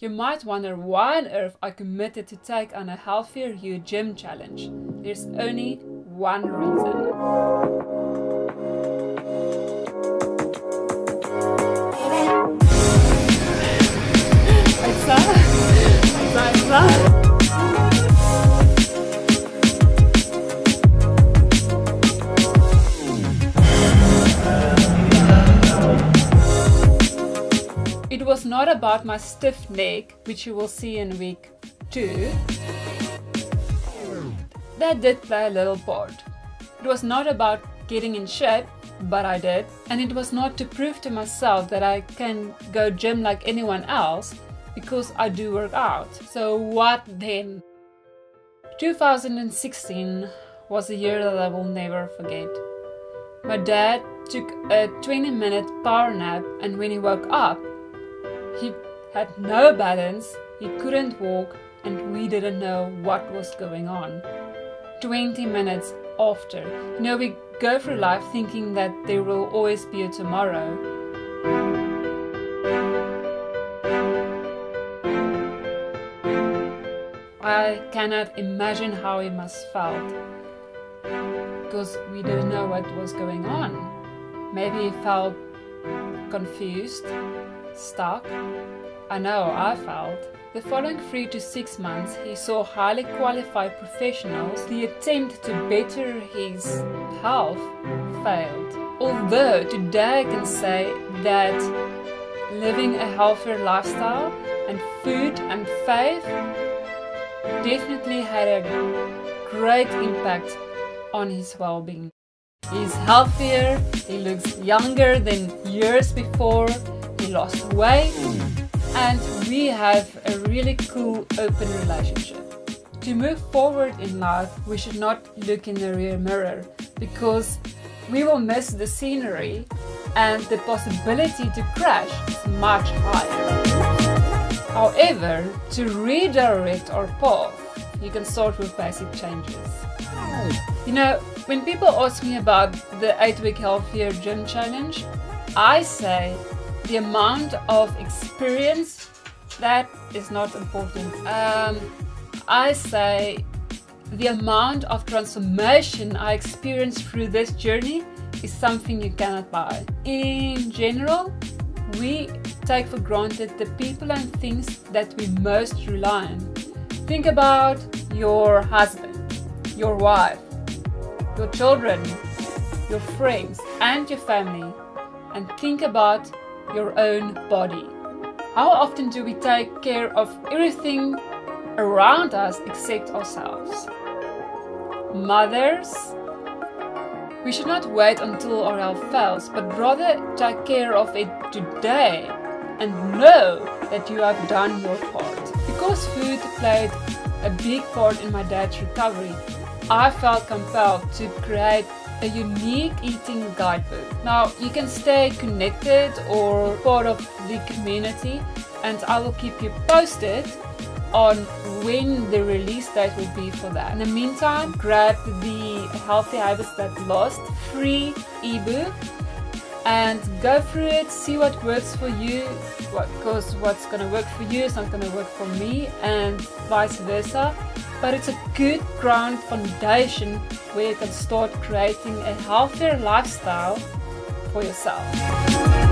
You might wonder why on earth I committed to take on a healthier you gym challenge. There's only one reason. It was not about my stiff neck, which you will see in week 2. That did play a little part. It was not about getting in shape, but I did. And it was not to prove to myself that I can go gym like anyone else, because I do work out. So what then? 2016 was a year that I will never forget. My dad took a 20 minute power nap, and when he woke up, he had no balance, he couldn't walk, and we didn't know what was going on. 20 minutes after. You know, we go through life thinking that there will always be a tomorrow. I cannot imagine how he must felt because we didn't know what was going on. Maybe he felt confused, stuck. I know I felt. The following three to six months, he saw highly qualified professionals. The attempt to better his health failed. Although today I can say that living a healthier lifestyle and food and faith definitely had a great impact on his well being. He's healthier, he looks younger than years before, he lost weight, and we have a really cool open relationship. To move forward in life, we should not look in the rear mirror because we will miss the scenery and the possibility to crash is much higher. However, to redirect our path, you can start with basic changes. You know, when people ask me about the 8 week healthier gym challenge, I say the amount of experience that is not important. Um, I say the amount of transformation I experienced through this journey is something you cannot buy. In general, we take for granted the people and things that we most rely on. Think about your husband, your wife, your children, your friends, and your family, and think about your own body. How often do we take care of everything around us except ourselves? Mothers, we should not wait until our health fails, but rather take care of it today and know that you have done your part. Because food played a big part in my dad's recovery, I felt compelled to create a unique eating guidebook. Now, you can stay connected or part of the community, and I will keep you posted on when the release date will be for that. In the meantime, grab the Healthy Habits That Last free ebook and go through it, see what works for you, what because what's gonna work for you is not gonna work for me, and vice versa. But it's a good ground foundation where you can start creating a healthier lifestyle for yourself.